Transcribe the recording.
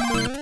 you.